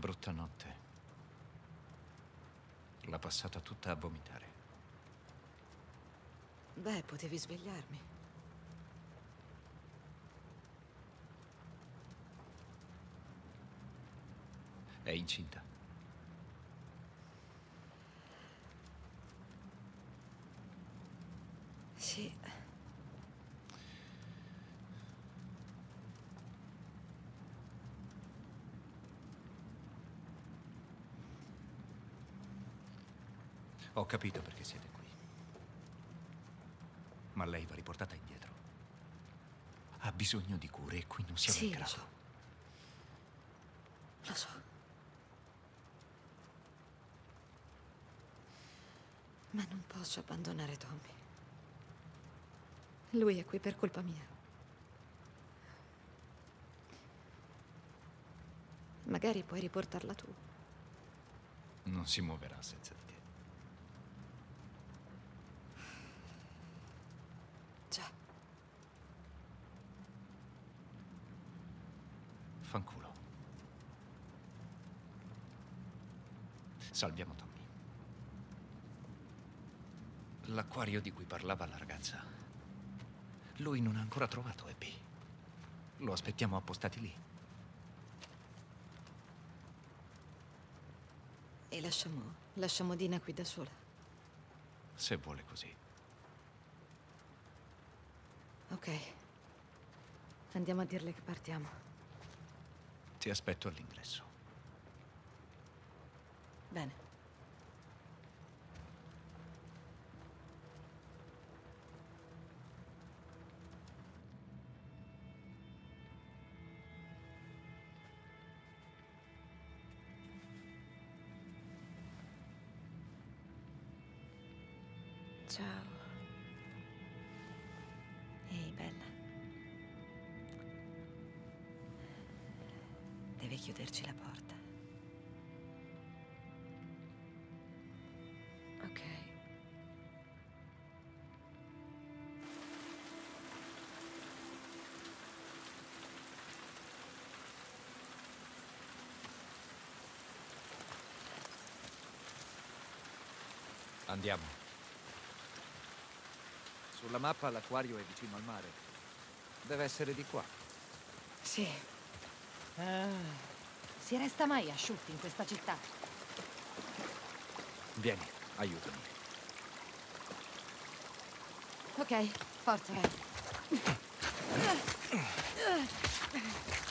brutta notte. L'ha passata tutta a vomitare. Beh, potevi svegliarmi. È incinta. Sì. Ho capito perché siete qui. Ma lei va riportata indietro. Ha bisogno di cure e qui non siamo Sì, in lo grado. so. Lo so. Ma non posso abbandonare Tommy. Lui è qui per colpa mia. Magari puoi riportarla tu. Non si muoverà senza di te. Fanculo. Salviamo Tommy. L'acquario di cui parlava la ragazza. Lui non ha ancora trovato Abby. Lo aspettiamo appostati lì. E lasciamo, lasciamo Dina qui da sola. Se vuole così. Ok. Andiamo a dirle che partiamo. Ti aspetto all'ingresso. Bene. Ciao. Ehi, bella. Devi chiuderci la porta. Ok. Andiamo. Sulla mappa l'acquario è vicino al mare. Deve essere di qua. Sì. Si resta mai asciutti in questa città? Vieni, aiutami. Ok, forza, vai.